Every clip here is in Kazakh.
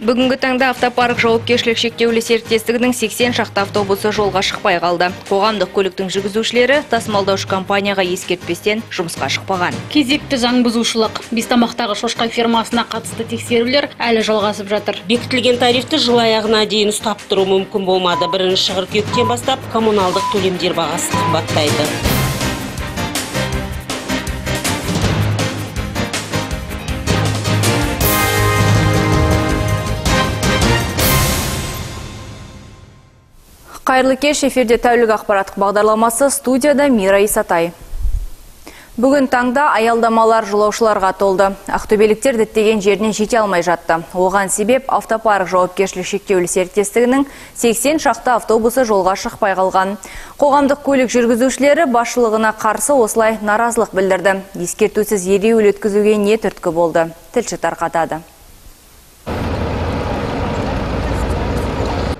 Бүгінгі таңда автопарк жауапкершілік шектеулі серіктестігінің 80 шақты автобусы жолға шықпай қалды. Қоғамдық көліктің жүргізушілері тасымалдаушы компанияға ескертпестен жұмысқа шықпаған. кезекті заң бұзушылық бестамақтағы шошқа фермасына қатысты тексерулер әлі жалғасып жатыр бекітілген тарифті жыл аяғына дейін ұстап тұру мүмкін болмады бірінші қыркүйектен бастап коммуналдық төлемдер бағасы қымбаттайды Қайырлы кеш эфирде тәулік ақпараттық бағдарламасы студияда Мира Исатай. Бүгін таңда аялдамалар жолаушыларға толды. Ақтөбеліктер діттеген жерінен жете алмай жатты. Оған себеп автопарк жауапкершілік шектеулі серіктестігінің 80 шақты автобусы жолға шықпай қалған. Қоғамдық көлік жүргізушілері басшылығына қарсы осылай наразылық білдірді. Ескертусіз ереуіл өткізуге не түрткі болды? Тілші тарқатады.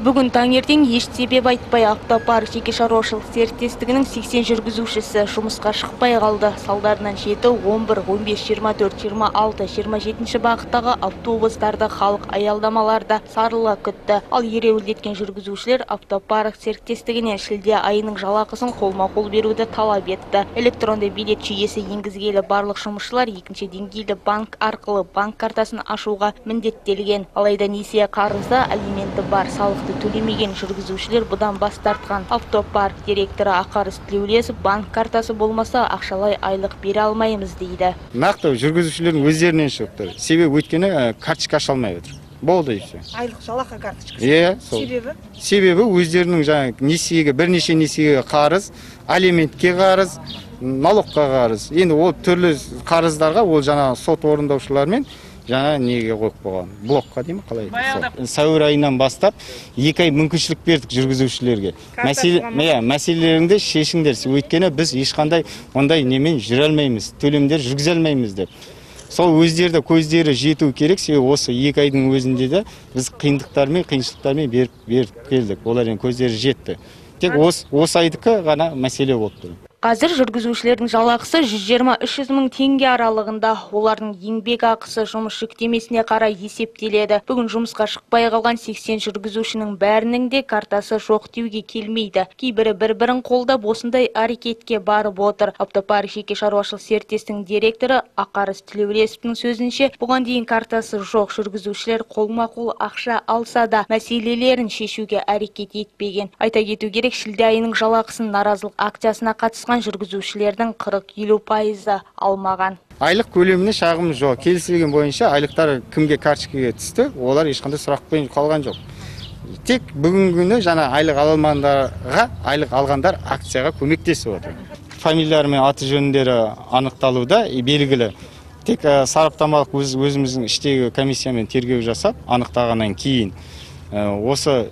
Бүгін таңертең еш себеп айтпай автопарк жеке шаруашылық серіктестігінің 80 жүргізушісі жұмысқа шықпай қалды. Салдарынан 7, 11, 15, 24, 26, 27 бағыттағы автобустарды халық аялдамаларда сарыла күтті. Ал ереуілдеткен жүргізушілер автопарк серіктестігінен шілде айының жалақысын қолма-қол беруді талап етті. Электронды билет жүйесі енгізгелі барлық жұмысшылар екінші деңгейлі банк арқылы банк картасын ашуға міндеттелген. Алайда несие қарызы алименті бар салықты төлемеген жүргізушілер бұдан бас тартқан. Автопарк директоры ақарыс тілеулесов банк картасы болмаса ақшалай айлық бере алмаймыз дейді. Нақты жүргізушілердің өздерінен шығып тұр. Себебі өйткені карточка аша алмай отыр. Болды и все айлық жалақы карточкасы. Иә сол. Себебі? Себебі өздерінің жаңағы несиеге бірнеше несиеге қарыз алиментке қарыз налогқа қарыз. Енді ол түрлі қарыздарға ол жаңағы сот орындаушылармен жаңа неге қойып қойған? Блокқа дей ма қалай? Сәуір айынан бастап екі ай мүмкіншілік бердік жүргізушілерге. Мәселе иә мәселелеріңді шешіңдер. Өйткені біз ешқандай ондай немен жүре алмаймыз төлемдер жүргізе алмаймыз деп. Сол өздері де көздері жету керек. Себебі осы екі айдың өзінде де біз қиындықтармен қиыншылықтармен беріп беріп келдік. Олар енді көздері жетті. Тек осы осы айдікі ғана мәселе болып тұр. Қазір жүргізушілердің жалақысы 120-300 мың теңге аралығында. Олардың еңбек ақысы жұмыс жүктемесіне қарай есептеледі. Бүгін жұмысқа шықпай қалған 80 жүргізушінің бәрінің де картасы жоқ деуге келмейді. Кейбірі бір-бірін қолдап осындай әрекетке барып отыр. Автопарк жеке шаруашылық серіктестігінің директоры Ақарыс Тілеулесовтың сөзінше, бұған дейін картасы жоқ жүргізушілер қолма-қол ақша алса да мәселелерін шешуге әрекет етпеген. Айта кету керек, шілде айының жалақысын наразылық акциясына қатысқан жүргізушілердің 40-50 пайызы алмаған. айлық көлеміне шағымыз жоқ. Келісілген бойынша айлықтар кімге карточкаға түсті олар ешқандай сұрақпен қалған жоқ. Тек бүгінгі күні жаңа айлық ала алмағандарға айлық алғандар акцияға көмектесіп отыр. Фамилиялары мен аты жөндері анықталуда. Белгілі тек ә, сараптамалық өз, өзіміздің іштегі комиссиямен тергеу жасап анықтағаннан кейін ә, осы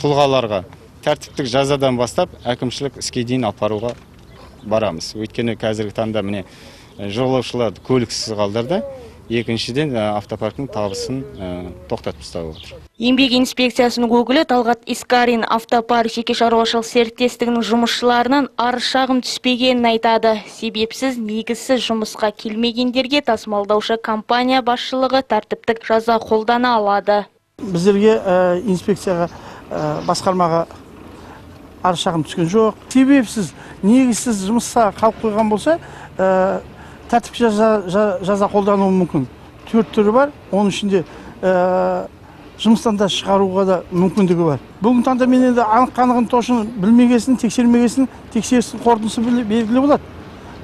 тұлғаларға тәртіптік жазадан бастап әкімшілік іске дейін апаруға барамыз өйткені қазіргі таңда міне жолаушыларды көліксіз қалдырды екіншіден автопарктың табысын тоқтатып тастап отыр Еңбек инспекциясының өкілі Талғат Искарин автопарк жеке шаруашылық серіктестігінің жұмысшыларынан арыз шағым түспегенін айтады. Себепсіз негізсіз жұмысқа келмегендерге тасымалдаушы компания басшылығы тәртіптік жаза қолдана алады. біздерге ә, инспекцияға ә, басқармаға арыз шағым түскен жоқ. Себепсіз негізсіз жұмысқа қалып қойған болса ә, тәртіптік жаза, жа- жаза қолдануы мүмкін. Төрт түрі бар. Оның ішінде ә, жұмыстан да шығаруға да мүмкіндігі бар. Бүгінгі таңда мен енді анық қанығын точно білмегесін тексермегесін тексерістің қорытындысы белгілі болады.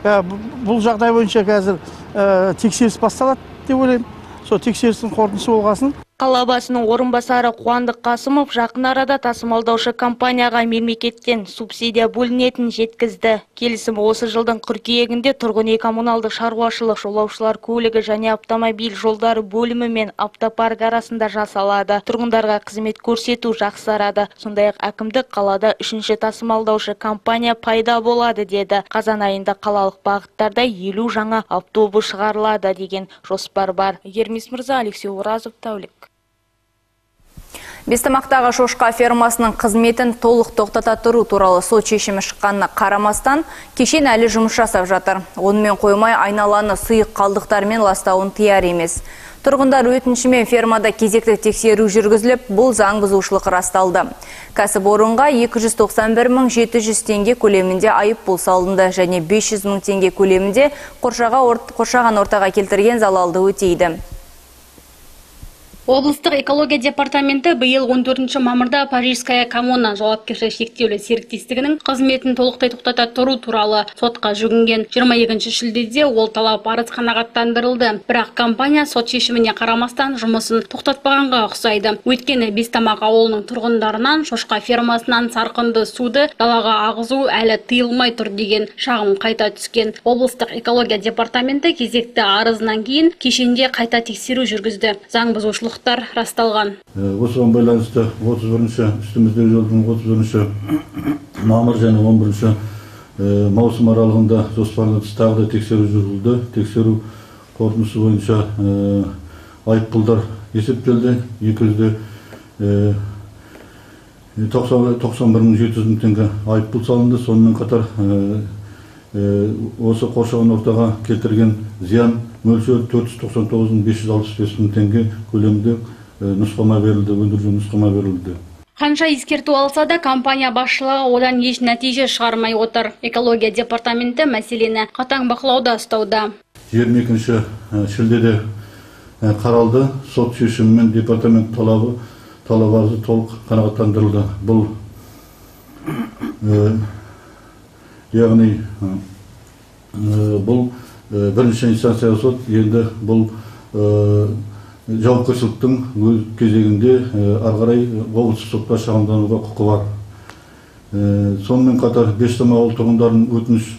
Ә, бұ- бұл жағдай бойынша қазір ә, тексеріс басталады деп ойлаймын. Сол тексерістің қорытындысы болғасын. Қала басының орынбасары Қуандық Қасымов жақын арада тасымалдаушы компанияға мемлекеттен субсидия бөлінетінін жеткізді. Келісім осы жылдың қыркүйегінде тұрғын үй коммуналдық шаруашылық жолаушылар көлігі және автомобиль жолдары бөлімі мен автопарк арасында жасалады. Тұрғындарға қызмет көрсету жақсарады. Сондай-ақ әкімдік қалада үшінші тасымалдаушы компания пайда болады деді. Қазан айында қалалық бағыттарда 50 жаңа автобус шығарылады деген жоспар бар. Ермес Мырза, Алексей Уразов, Тәулік. Бестамақтағы шошқа фермасының қызметін толық тоқтата тұру туралы сот шешімі шыққанына қарамастан, кешен әлі жұмыс жасап жатыр. Онымен қоймай айналаны сұйық қалдықтармен ластауын тияр емес. Тұрғындар өтінішімен фермада кезекті тексеру жүргізіліп, бұл заң бұзушылық расталды. Кәсіпорынға 291 мың 700 теңге көлемінде айып бұл салынды және 500 мың теңге көлемінде қоршаған ортаға келтірген залалды өтейді. Облыстық экология департаменті биыл 14 мамырда парижская коммуна жауапкершілігі шектеулі серіктестігінің қызметін толықтай тоқтата тұру туралы сотқа жүгінген. 22 шілдеде ол талап арыз қанағаттандырылды бірақ компания сот шешіміне қарамастан жұмысын тоқтатпағанға ұқсайды. Өйткені бестамақ ауылының тұрғындарынан шошқа фермасынан сарқынды суды далаға ағызу әлі тыйылмай тұр деген шағым қайта түскен. Облыстық экология департаменті кезекті арызынан кейін кешенде қайта тексеру жүргізді. Заң бұзушылық бұзушылықтар расталған. Осыған байланысты 31 үстіміздегі жылдың 31 мамыр және 11 маусым аралығында жоспардан тыс тағы да тексеру жүргізілді. Тексеру қорытындысы бойынша айыппұлдар есептелді. Екі жүзде тоқсан бір мың жеті жүз мың теңге айыппұл салынды. Сонымен қатар осы қоршаған ортаға келтірген зиян мөлшері төрт жүз тоқсан тоғыз мың бес жүз алпыс бес мың теңге көлемінде нұсқама берілді өндірілген нұсқама берілді. Қанша ескерту алса да компания басшылығы одан еш нәтиже шығармай отыр. Экология департаменті мәселені қатаң бақылауда ұстауда. Жиырма екінші шілдеде қаралды. Сот шешімімен департамент талабы талап арызы толық қанағаттандырылды. Бұл яғни бұл бірінші инстанцияға сот енді бұл жауапкершіліктің өз кезегінде ары қарай облыстық сотқа шағымдануға құқы бар. Сонымен қатар бестама ауыл тұрғындарының өтініш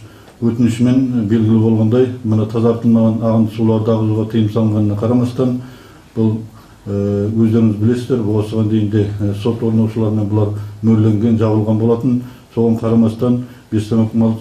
өтінішімен белгілі болғандай мына тазартылмаған ағынды суларды ағызуға тыйым салынғанына қарамастан бұл өздеріңіз білесіздер осыған дейін де сот орындаушыларына бұлар мөрленген жабылған болатын. Соған қарамастан бестамақ мал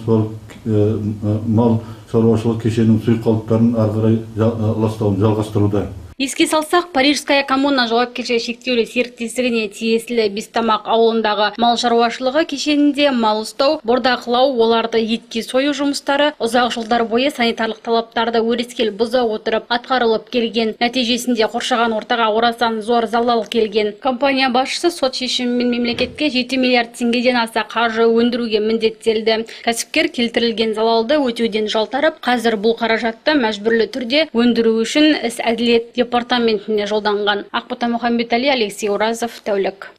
мал шаруашылық кешенінің сұйық қалдықтарын ары қарай ластауын жалғастыруда. Еске салсақ парижская коммуна жауапкершілігі шектеулі серіктестігіне тиесілі бестамақ ауылындағы мал шаруашылығы кешенінде мал ұстау бордақылау оларды етке сою жұмыстары ұзақ жылдар бойы санитарлық талаптарды өрескел бұза отырып атқарылып келген. Нәтижесінде қоршаған ортаға орасан зор залал келген. Компания басшысы сот шешімімен мемлекетке 7 миллиард теңгеден аса қаржы өндіруге міндеттелді. Кәсіпкер келтірілген залалды өтеуден жалтарып қазір бұл қаражатты мәжбүрлі түрде өндіру үшін іс әділет департаментіне жолданған ақбота мұхамбетәлі алексей уразов тәулік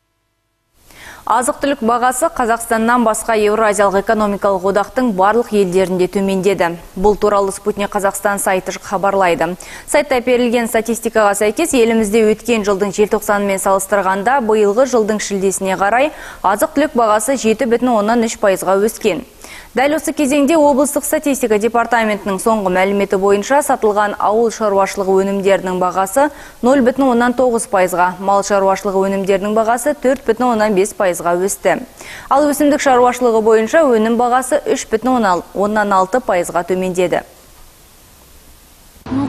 Азық түлік бағасы Қазақстаннан басқа Еуразиялық экономикалық одақтың барлық елдерінде төмендеді. Бұл туралы Спутник Қазақстан сайты хабарлайды. Сайтта берілген статистикаға сәйкес елімізде өткен жылдың желтоқсанымен салыстырғанда биылғы жылдың шілдесіне қарай азық түлік бағасы 7,3 пайызға өскен. Дәл осы кезеңде облыстық статистика департаментінің соңғы мәліметі бойынша сатылған ауыл шаруашылығы өнімдерінің бағасы 0,9 пайызға, мал шаруашылығы өнімдерінің бағасы 4,5 пайызға өсті. Ал өсімдік шаруашылығы бойынша өнім бағасы 3,6 пайызға төмендеді.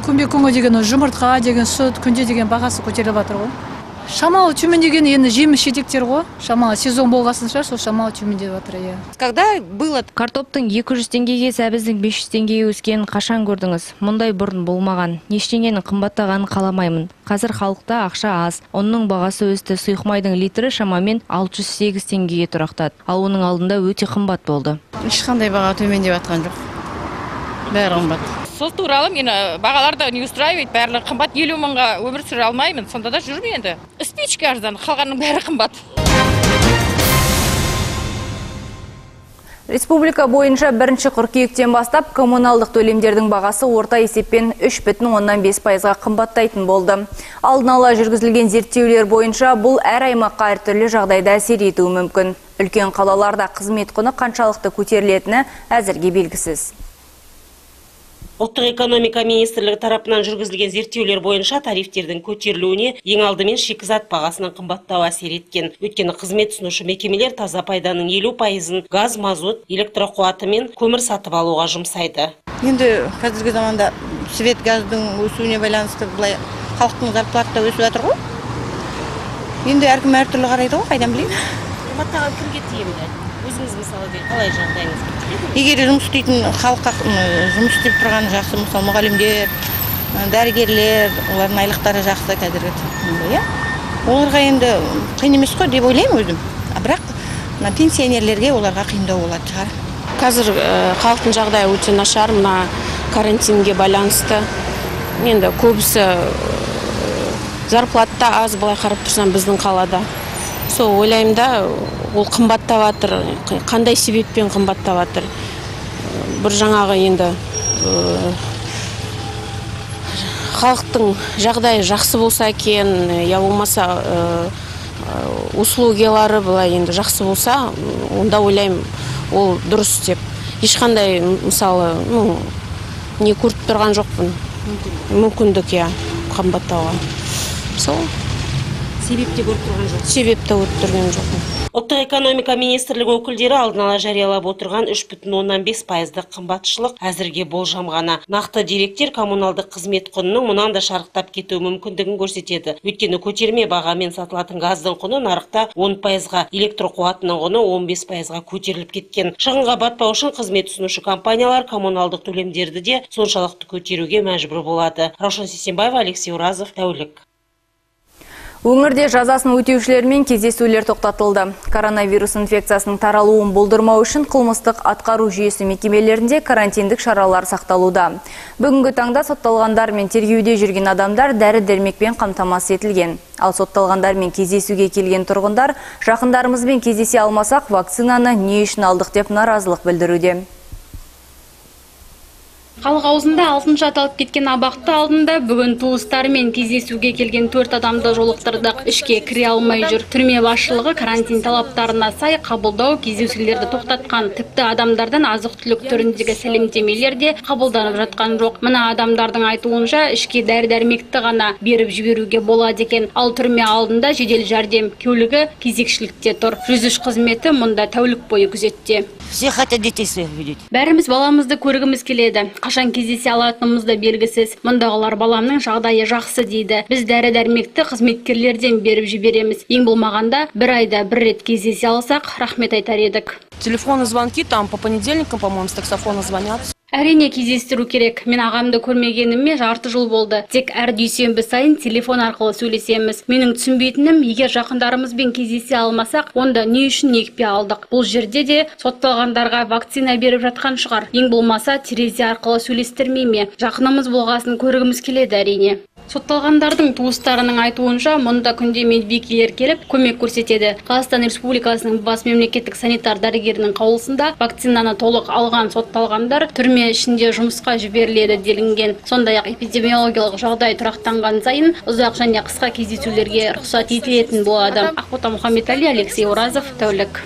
күнбе күнгі деген жұмыртқа деген сүт күнде деген бағасы көтеріліп жатыр ғой шамалы төмендеген енді жеміс жидектер ғой. Шамалы сезон болғасын шығар сол шамалы төмендеп жатыр иә. Когда было картоптың 200 теңгеге сәбіздің 500 теңгеге өскенін қашан көрдіңіз? Мұндай бұрын болмаған. Ештеңенің қымбаттағанын қаламаймын. Қазір халықта ақша аз. Ұнның бағасы өсті. Сұйық майдың литрі шамамен 608 теңгеге тұрақтады. Ал оның алдында өте қымбат болды. Ешқандай баға төмендеп жатқан жоқ. Бәрі қымбат. Сол туралы мені бағалар да не устраивает барлығы қымбат елу мыңға өмір сүре алмаймын сонда да жүрмін енді спичка арзан қалғанның бәрі қымбат Республика бойынша бірінші қыркүйектен бастап коммуналдық төлемдердің бағасы орта есеппен 3,5 пайызға қымбаттайтын болды. Алдын ала жүргізілген зерттеулер бойынша бұл әр аймаққа әртүрлі жағдайда әсер етуі мүмкін. Үлкен қалаларда қызмет құны қаншалықты көтерілетіні әзірге белгісіз. Ұлттық экономика министрлігі тарапынан жүргізілген зерттеулер бойынша тарифтердің көтерілуіне ең алдымен шикізат бағасының қымбаттауы әсер еткен. Өйткені қызмет ұсынушы мекемелер таза пайданың елу пайызын газ мазут электрқуаты мен көмір сатып алуға жұмсайды. Енді қазіргі заманда свет газдың өсуіне байланысты былай халықтың зарплата өсіп жатыр ғой. Енді әркім әртүрлі қарайды ғой қайдан білейін. Қымбаттаған кімге тиімді қалай жағдайыңыз егер жұмыс істейтін халыққа жұмыс істеп тұрған жақсы мысалы мұғалімдер дәрігерлер олардың айлықтары жақсы қазіргі иә? оларға енді қиын емес қой деп ойлаймын өзім. А бірақ мына пенсионерлерге оларға қиындау болатын шығар. Қазір халықтың жағдайы өте нашар мына карантинге байланысты. Енді көбісі зарплата да аз былай қарап тұрсам біздің қалада. Сол ойлаймын да ол қымбаттап жатыр қандай себеппен қымбаттап жатыр бір жаңағы енді халықтың жағдайы жақсы болса екен я болмаса услугилары былай енді жақсы болса онда ойлаймын ол дұрыс деп. Ешқандай мысалы ну не көріп тұрған жоқпын. Мүмкіндік иә қымбаттауға. Сол. Себеп те көріп тұрған жоқ себеп те көріп тұрған жоқпын. Ұлттық экономика министрлігі өкілдері алдын ала жариялап отырған үш бүтін оннан бес пайыздық қымбатшылық әзірге болжам ғана. Нақты деректер коммуналдық қызмет құнының мұнан да шарықтап кетуі мүмкіндігін көрсетеді. Өйткені көтерме бағамен сатылатын газдың құны нарықта он пайызға электр қуатының құны он бес пайызға көтеріліп кеткен. Шығынға батпау үшін қызмет ұсынушы компаниялар коммуналдық төлемдерді де соншалықты көтеруге мәжбүр болады. Раушан сейсенбаева алексей уразов тәулік. Өңірде жазасын өтеушілермен кездесулер тоқтатылды. Коронавирус инфекциясының таралуын болдырмау үшін қылмыстық атқару жүйесі мекемелерінде карантиндік шаралар сақталуда. Бүгінгі таңда сотталғандар мен тергеуде жүрген адамдар дәрі дәрмекпен қамтамасыз етілген. Ал сотталғандар мен кездесуге келген тұрғындар жақындарымызбен кездесе алмасақ вакцинаны не үшін алдық деп наразылық білдіруде. Халық аузында алтыншы аталып кеткен абақты алдында бүгін туыстарымен кездесуге келген төрт адамды жолықтырдық. Ішке кіре алмай жүр. Түрме басшылығы карантин талаптарына сай қабылдау кездесулерді тоқтатқан. Тіпті адамдардан азық түлік түріндегі сәлемдемелер де қабылданып жатқан жоқ. Мына адамдардың айтуынша ішке дәрі дәрмекті ғана беріп жіберуге болады екен. Ал түрме алдында жедел жәрдем көлігі кезекшілікте тұр. Жүз үш қызметі мұнда тәулік бойы күзетте. Все хотят детей своих видеть. Бәріміз баламызды көргіміз келеді. Қашан кездесе алатынымыз да белгісіз. Мұндағылар баламның жағдайы жақсы дейді. Біз дәрі дәрмекті қызметкерлерден беріп жібереміз. Ең болмағанда бір айда бір рет кездесе алсақ рахмет айтар едік. Телефонные звонки там по понедельникам по моему с таксофона звонят. Әрине кездестіру керек. Мен ағамды көрмегеніме жарты жыл болды. Тек әр дүйсенбі сайын телефон арқылы сөйлесеміз. Менің түсінбейтінім егер жақындарымызбен кездесе алмасақ онда не үшін екпе алдық? Бұл жерде де сотталғандарға вакцина беріп жатқан шығар. Ең болмаса терезе арқылы сөйлестірмей ме? Жақынымыз болғасын көргіміз келеді әрине. Сотталғандардың туыстарының айтуынша мұнда күнде медбикелер келіп көмек көрсетеді. Қазақстан республикасының бас мемлекеттік санитар дәрігерінің қаулысында вакцинаны толық алған сотталғандар түрме ішінде жұмысқа жіберіледі делінген. Сондай ақ эпидемиологиялық жағдай тұрақтанған сайын ұзақ және қысқа кездесулерге рұқсат етілетін болады. Ақбота мұхамбетәлі алексей оразов тәулік.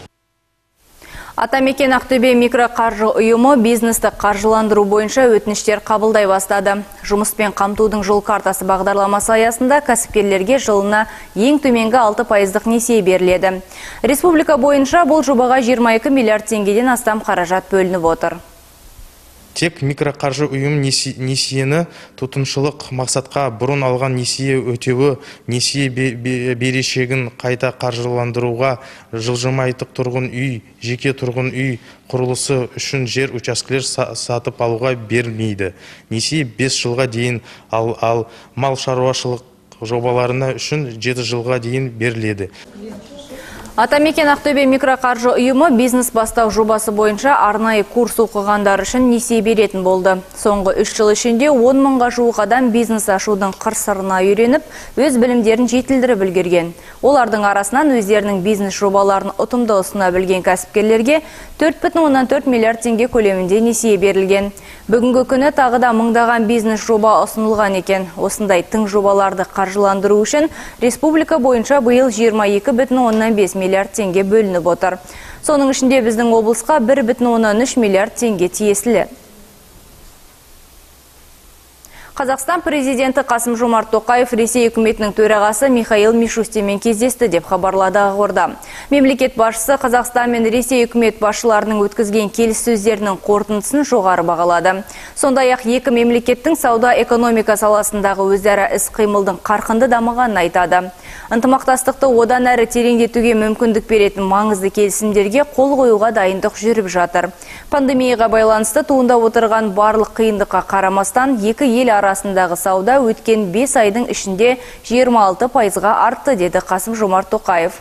Атамекен Ақтөбе микроқаржы ұйымы бизнесті қаржыландыру бойынша өтініштер қабылдай бастады. Жұмыспен қамтудың жол картасы бағдарламасы аясында кәсіпкерлерге жылына ең төменгі 6 пайыздық несие беріледі. Республика бойынша бұл жобаға 22 миллиард теңгеден астам қаражат бөлініп отыр тек микроқаржы ұйым несиені тұтынушылық мақсатқа бұрын алған несие өтеуі несие берешегін қайта қаржыландыруға жылжымайтық тұрғын үй жеке тұрғын үй құрылысы үшін жер учаскелер сатып алуға берілмейді. Несие 5 жылға дейін ал, ал мал шаруашылық жобаларына үшін 7 жылға дейін беріледі. Атамекен Ақтөбе микроқаржы ұйымы бизнес бастау жобасы бойынша арнайы курс оқығандар үшін несие беретін болды. Соңғы үш жыл ішінде 10 мыңға жуық адам бизнес ашудың қыр-сырына үйреніп, өз білімдерін жетілдіріп үлгерген. Олардың арасынан өздерінің бизнес жобаларын ұтымды ұсына білген кәсіпкерлерге 4,4 миллиард теңге көлемінде несие берілген. Бүгінгі күні тағы да мыңдаған бизнес жоба ұсынылған екен. Осындай тың жобаларды қаржыландыру үшін республика бойынша биыл 22,5 миллиард теңге бөлініп отыр. Соның ішінде біздің облысқа 1,3 миллиард теңге тиесілі. Қазақстан президенті Қасым Жомарт Тоқаев Ресей үкіметінің төрағасы Михаил Мишустинмен кездесті деп хабарлады ақорда. Мемлекет басшысы Қазақстан мен Ресей үкімет басшыларының өткізген келіссөздерінің қорытындысын жоғары бағалады. Сондай-ақ екі мемлекеттің сауда экономика саласындағы өзара іс-қимылдың қарқынды дамығанын айтады. Ынтымақтастықты одан әрі тереңдетуге мүмкіндік беретін маңызды келісімдерге қол қоюға дайындық жүріп жатыр. Пандемияға байланысты туындап отырған барлық қиындыққа қарамастан екі ел арасындағы сауда өткен 5 айдың ішінде 26 пайызға артты деді Қасым Жомарт Тоқаев.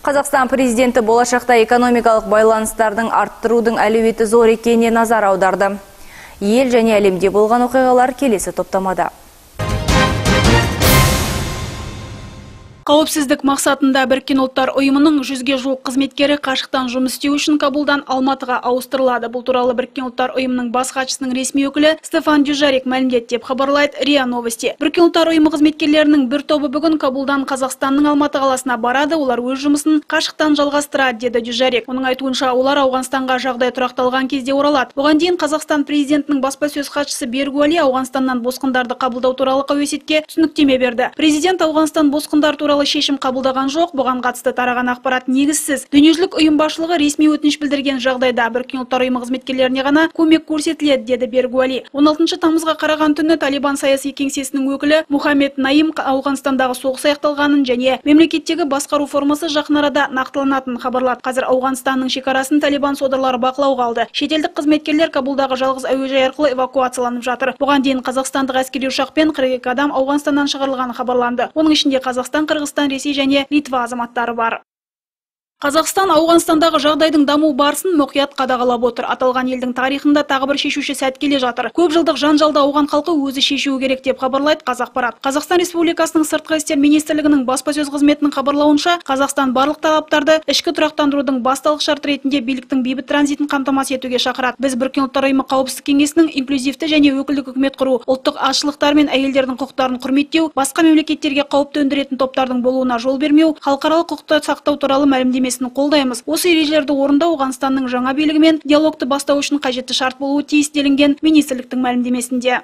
Қазақстан президенті болашақта экономикалық байланыстардың арттырудың әлеуеті зор екеніне назар аударды. Ел және әлемде болған оқиғалар келесі топтамада. Қауіпсіздік мақсатында біріккен ұлттар ұйымының жүзге жуық қызметкері қашықтан жұмыс істеу үшін Кабулдан Алматыға ауыстырылады. Бұл туралы біріккен ұлттар ұйымының бас хатшысының ресми өкілі Стефан Дюжарик мәлімдеді деп хабарлайды РИА Новости. Біріккен ұлттар ұйымы қызметкерлерінің бір тобы бүгін Кабулдан Қазақстанның Алматы қаласына барады. Олар өз жұмысын қашықтан жалғастырады деді Дюжарик. Оның айтуынша олар Ауғанстанға жағдай тұрақталған кезде оралады. Бұған дейін Қазақстан президентінің баспасөз хатшысы Берікуәли Ауғанстаннан босқындарды қабылдау туралы қауесетке түсініктеме берді. Президент Ауғанстан босқындар туралы туралы шешім қабылдаған жоқ. Бұған қатысты тараған ақпарат негізсіз. Дүниежүзілік ұйым басшылығы ресми өтініш білдірген жағдайда біріккен ұлттар ұйымы қызметкерлеріне ғана көмек көрсетіледі деді берікуәли 16 тамызға қараған түні талибан саяси кеңсесінің өкілі мухаммед наим ауғанстандағы соғыс аяқталғанын және мемлекеттегі басқару формасы жақын арада нақтыланатынын хабарлады. Қазір ауғанстанның шекарасын талибан содырлары бақылауға алды. Шетелдік қызметкерлер кабулдағы жалғыз әуежай арқылы эвакуацияланып жатыр. Бұған дейін қазақстандық әскери ұшақпен 42 адам ауғанстаннан шығарылғаны хабарланды. Оның ішінде қазақстан қырғыз қырғызстан ресей және литва азаматтары бар. Қазақстан Ауғанстандағы жағдайдың даму барысын мұқият қадағалап отыр. Аталған елдің тарихында тағы бір шешуші сәт келе жатыр. Көп жылдық жанжалды ауған халқы өзі шешуі керек деп хабарлайды Қазақпарат. Қазақстан Республикасының сыртқы істер министрлігінің баспасөз қызметінің хабарлауынша, Қазақстан барлық талаптарды ішкі тұрақтандырудың басталық шарт ретінде биліктің бейбіт транзитін қамтамасыз етуге шақырады. Біз Біріккен ұлттар ұйымы қауіпсіздік кеңесінің инклюзивті және өкілдік үкімет құру, ұлттық азшылықтар мен әйелдердің құқықтарын құрметтеу, басқа мемлекеттерге қауіп төндіретін топтардың болуына жол бермеу, халықаралық құқықты сақтау туралы мәлімдеме мәлімдемесін қолдаймыз. Осы ережелерді орындау ауғанстанның жаңа билігімен диалогты бастау үшін қажетті шарт болуы тиіс делінген министрліктің мәлімдемесінде.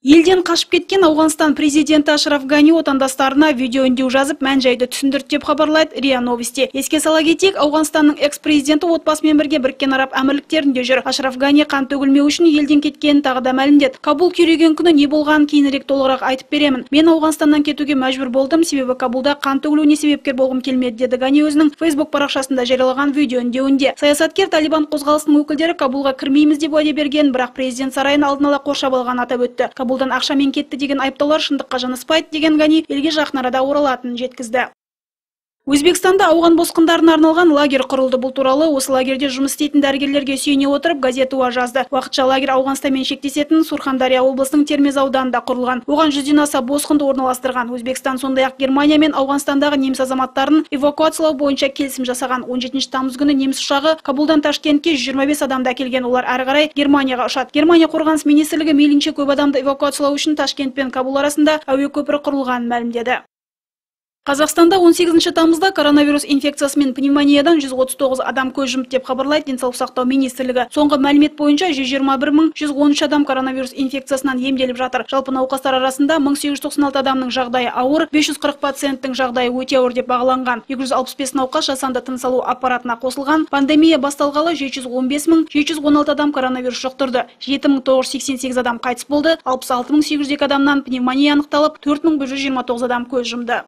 Елден қашып кеткен Ауғанстан президенті Ашраф Гани отандастарына видео үндеу жазып мән жайды түсіндірді деп хабарлайды РИА Новости. Еске сала кетейік, Ауғанстанның экс-президенті отбасымен бірге біріккен араб әмірліктерінде жүр. Ашраф Гани қан төгілмеу үшін елден кеткенін тағы да мәлімдеді. Кабул күйреген күні не болғанын кейінірек толығырақ айтып беремін. Мен Ауғанстаннан кетуге мәжбүр болдым, себебі Кабулда қан төгілуіне себепкер болғым келмеді деді Гани өзінің Facebook парақшасында жариялаған видео үндеуінде. Саясаткер Талибан қозғалысының өкілдері Кабулға кірмейміз деп уәде берген, бірақ президент сарайын алдын ала қоршап алғанын атап өтті кабулдан ақшамен кетті деген айыптаулар шындыққа жанаспайды деген гани елге жақын арада оралатынын жеткізді. Өзбекстанда ауған босқындарына арналған лагерь құрылды. Бұл туралы осы лагерде жұмыс істейтін дәрігерлерге сүйене отырып газет уа жазды. Уақытша лагерь Ауғанстанмен шектесетін Сурхандария облысының Термез ауданында құрылған. Оған жүзден аса босқынды орналастырған. Өзбекстан сондай-ақ Германия мен Ауғанстандағы неміс азаматтарын эвакуациялау бойынша келісім жасаған. 17 тамыз күні неміс ұшағы Кабулдан Ташкентке 125 адамды әкелген. Олар әрі қарай Германияға ұшады. Германия қорғаныс министрлігі мейлінше көп адамды эвакуациялау үшін Ташкент пен Кабул арасында әуе көпірі құрылғанын мәлімдеді. Қазақстанда 18 тамызда коронавирус инфекциясымен пневмониядан 139 адам көз жұмды деп хабарлайды денсаулық сақтау министрлігі. Соңғы мәлімет бойынша 121 113 адам коронавирус инфекциясынан емделіп жатыр. Жалпы науқастар арасында 1896 адамның жағдайы ауыр, 540 пациенттің жағдайы өте ауыр деп бағаланған. 265 науқас жасанды тыныс алу аппаратына қосылған. Пандемия басталғалы 715 716 адам коронавирус жұқтырды. 7988 адам қайтыс болды, 66802 адамнан пневмония анықталып, 4129 адам көз жұмды.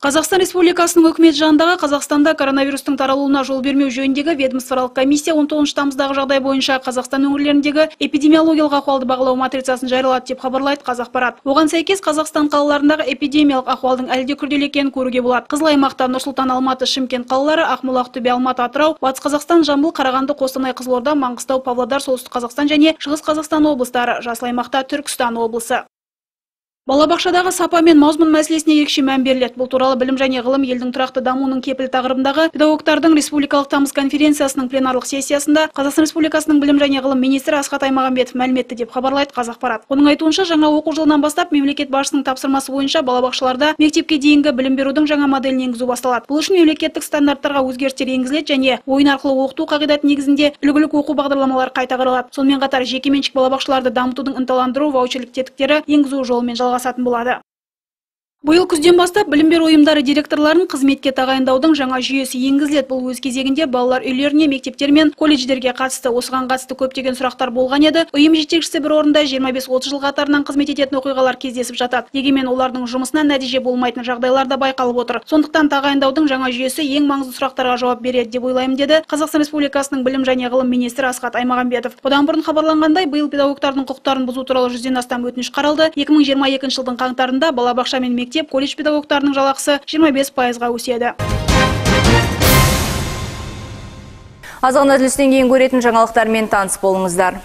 Қазақстан Республикасының үкімет жанындағы Қазақстанда коронавирустың таралуына жол бермеу жөніндегі ведомствоаралық комиссия 19 тамыздағы жағдай бойынша Қазақстан өңірлеріндегі эпидемиологиялық ахуалды бағалау матрицасын жариялады деп хабарлайды Қазақпарат. Оған сәйкес Қазақстан қалаларындағы эпидемиялық ахуалдың әлде күрделі екенін көруге болады. Қызыл аймақта Нұрсұлтан, Алматы, Шымкент қалалары, Ақмола, Ақтөбе, Алматы, Атырау, Батыс Қазақстан, Жамбыл, Қарағанды, Қостанай, Қызылорда, Маңғыстау, Павлодар, Солтүстік Қазақстан және Шығыс Қазақстан облыстары, жасыл аймақта Түркістан облысы. Балабақшадағы сапа мен мазмұн мәселесіне ерекше мән беріледі. Бұл туралы білім және ғылым елдің тұрақты дамуының кепіл тақырыбындағы педагогтардың республикалық тамыз конференциясының пленарлық сессиясында Қазақстан Республикасының білім және ғылым министрі Асхат Аймағамбетов мәлім етті деп хабарлайды Қазақпарат. Оның айтуынша жаңа оқу жылынан бастап мемлекет басшысының тапсырмасы бойынша балабақшаларда мектепке дейінгі білім берудің жаңа моделін енгізу басталады. Бұл үшін мемлекеттік стандарттарға өзгерістер енгізіледі және ойын арқылы оқыту қағидаты негізінде үлгілік оқу бағдарламалары қайта қаралады. Сонымен қатар жекеменшік балабақшаларды дамытудың ынталандыру ваучерлік тетіктері енгізу жолымен жалғасады болады. Биыл күзден бастап білім беру ұйымдары директорларын қызметке тағайындаудың жаңа жүйесі енгізіледі. Бұл өз кезегінде балалар үйлеріне, мектептер мен колледждерге қатысты. Осыған қатысты көптеген сұрақтар болған еді. Ұйым жетекшісі бір орында 25-30 жыл қатарынан қызмет ететін оқиғалар кездесіп жатады. Дегенмен олардың жұмысынан нәтиже болмайтын жағдайлар да байқалып отыр. Сондықтан тағайындаудың жаңа жүйесі ең маңызды сұрақтарға жауап береді деп ойлаймын деді Қазақстан Республикасының білім және ғылым министрі Асхат Аймағамбетов. Бұдан бұрын хабарланғандай, биыл педагогтардың құқықтарын бұзу туралы жүзден астам өтініш қаралды. 2022 жылдың қаңтарында балабақша мен мектеп колледж педагогтарының жалақысы 25 пайызға өседі азығын үзілістен кейін көретін жаңалықтармен таныс болыңыздар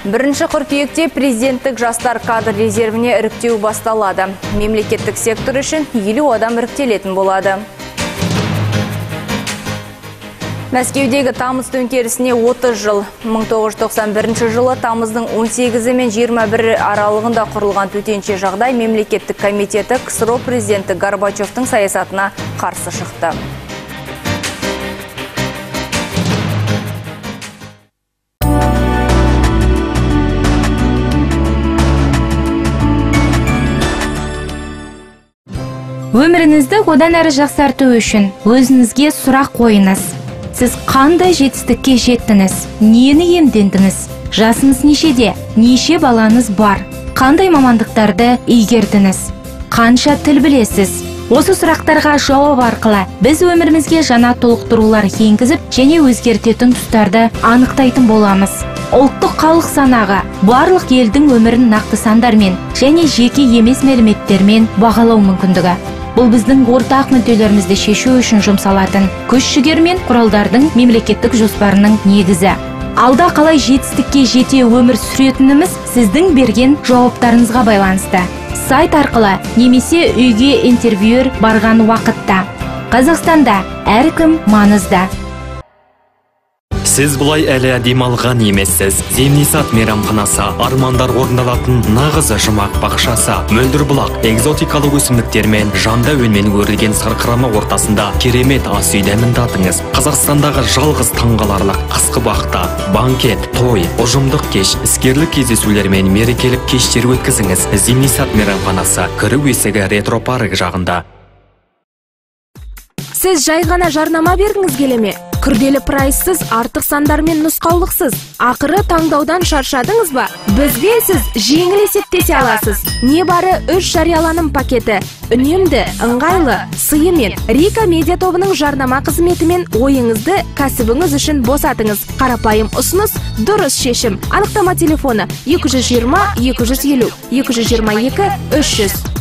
Бірінші қыркүйекте президенттік жастар кадр резервіне іріктеу басталады. Мемлекеттік сектор үшін 50 адам іріктелетін болады. Мәскеудегі тамыз төңкерісіне 30 жыл. 1991 жылы тамыздың 18 мен 21 аралығында құрылған төтенше жағдай мемлекеттік комитеті КСРО президенті Горбачевтың саясатына қарсы шықты. Өміріңізді одан әрі жақсарту үшін өзіңізге сұрақ қойыңыз. Сіз қандай жетістікке жеттіңіз? Нені емдендіңіз? Жасыңыз нешеде? Неше балаңыз бар? Қандай мамандықтарды игердіңіз? Қанша тіл білесіз? Осы сұрақтарға жауап арқылы біз өмірімізге жаңа толықтырулар енгізіп және өзгертетін тұстарды анықтайтын боламыз. Ұлттық халық санағы барлық елдің өмірін нақты сандармен және жеке емес мәліметтермен бағалау мүмкіндігі бұл біздің ортақ мүдделерімізді шешу үшін жұмсалатын күш жігер мен құралдардың мемлекеттік жоспарының негізі. Алда қалай жетістікке жете өмір сүретініміз сіздің берген жауаптарыңызға байланысты. Сайт арқылы немесе үйге интервьюер барған уақытта. Қазақстанда әркім маңызды. Сіз бұлай әлі демалған емессіз. Земнисат мейрамханасы армандар орындалатын нағыз жұмақ бақшасы мөлдір бұлақ экзотикалық өсімдіктер мен жанда әуенмен өрілген сарқырама ортасында керемет ас үй дәмін татыңыз қазақстандағы жалғыз таңғаларлық қысқы бақта банкет той ұжымдық кеш іскерлік кездесулер мен мерекелік кештер өткізіңіз. Земнисат мейрамханасы кіру есігі ретро парк жағында. Сіз жай ғана жарнама бергіңіз келе ме? Күрделі прайссыз артық сандар мен нұсқаулықсыз. Ақыры таңдаудан шаршадыңыз ба? Бізбен сіз жеңіл есептесе аласыз. Небары үш жарияланым пакеті. Үнемді ыңғайлы сыйымен. Рика медиа тобының жарнама қызметімен ойыңызды кәсібіңіз үшін босатыңыз. Қарапайым ұсыныс дұрыс шешім. Анықтама телефоны 220 250 222 300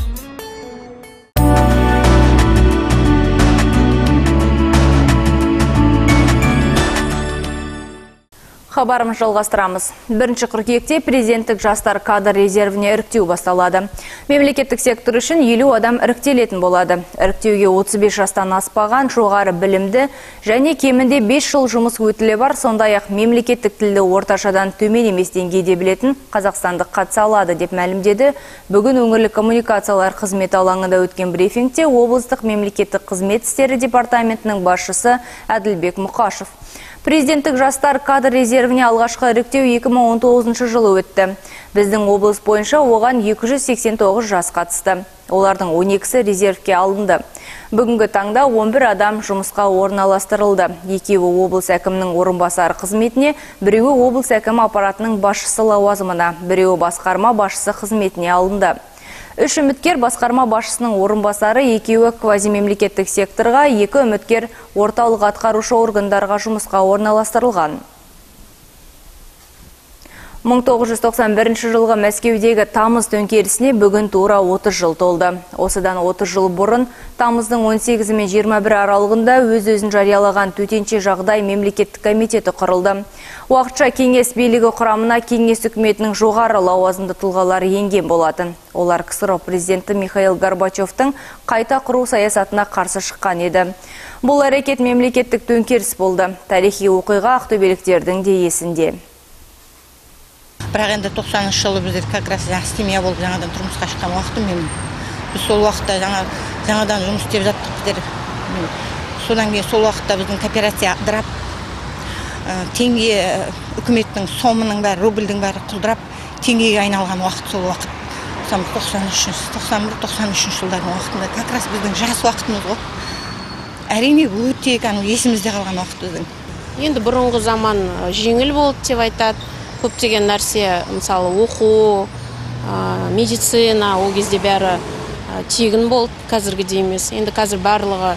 Хабарымыз жалғастырамыз. Бірінші қыркүйекте президенттік жастар кадр резервіне іріктеу басталады. Мемлекеттік сектор үшін 50 адам іріктелетін болады. Іріктеуге 35 жастан аспаған, жоғары білімді және кемінде 5 жыл жұмыс өтілі бар, сондай ақ мемлекеттік тілді орташадан төмен емес деңгейде білетін қазақстандық қатыса алады деп мәлімдеді. Бүгін өңірлік коммуникациялар қызметі алаңында өткен брифингте облыстық мемлекеттік қызмет істері департаментінің басшысы Әділбек Мұқашев. Президенттік жастар кадр резервіне алғашқы іріктеу 2019 жылы өтті. Біздің облыс бойынша оған 289 жас қатысты. Олардың 12-сі резервке алынды. Бүгінгі таңда 11 адам жұмысқа орналастырылды. Екеуі облыс әкімнің орынбасары қызметіне, біреуі облыс әкімі аппаратының басшысы лауазымына, біреуі басқарма басшысы қызметіне алынды. Үш үміткер басқарма басшысының орынбасары екеуі квазимемлекеттік секторға, екі үміткер орталық атқарушы органдарға жұмысқа орналастырылған. 1991 жылғы Мәскеудегі тамыз төңкерісіне бүгін тура 30 жыл толды. Осыдан 30 жыл бұрын тамыздың 18 мен 21 аралығында өз-өзін жариялаған төтенше жағдай мемлекеттік комитеті құрылды. Уақытша кеңес билігі құрамына кеңес үкіметінің жоғары лауазымды тұлғалары енген болатын. Олар КСРО президенті Михаил Горбачевтың қайта құру саясатына қарсы шыққан еді. Бұл әрекет мемлекеттік төңкеріс болды. Тарихи оқиға ақтөбеліктердің де есінде бірақ енді тоқсаныншы жылы біздер как раз жаңа болып жаңадан тұрмысқа шыққан уақытым мен. Біз сол уақытта жаңа жаңадан жұмыс істеп жаттық біздер. Содан кейін сол уақытта біздің кооперация ыдырап теңге үкіметтің сомының бәрі рубльдің бәрі құлдырап теңгеге айналған уақыт сол уақыт. Айтсам тоқсан үшінші тоқсан бір тоқсан үшінші жылдардың уақытында как раз біздің жас уақытымыз ғой. Әрине өте кәдімгі есімізде қалған уақыт біздің. Енді бұрынғы заман жеңіл болды деп айтады. Көптеген нәрсе мысалы оқу ә, медицина ол кезде бәрі ә, тегін болды қазіргідей емес. Енді қазір барлығы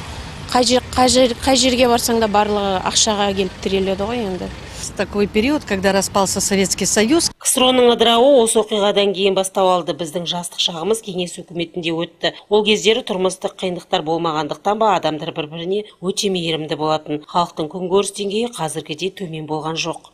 қай, жер, қай, жер, қай жерге барсаң да барлығы ақшаға келіп тіреледі ғой енді. Такой период, когда распался Советский Союз. ксро-ның ыдырауы осы оқиғадан кейін бастау алды. Біздің жастық шағымыз кеңес үкіметінде өтті. Ол кездері тұрмыстық қиындықтар болмағандықтан ба адамдар бір біріне өте мейірімді болатын. Халықтың күнкөріс деңгейі қазіргідей төмен болған жоқ.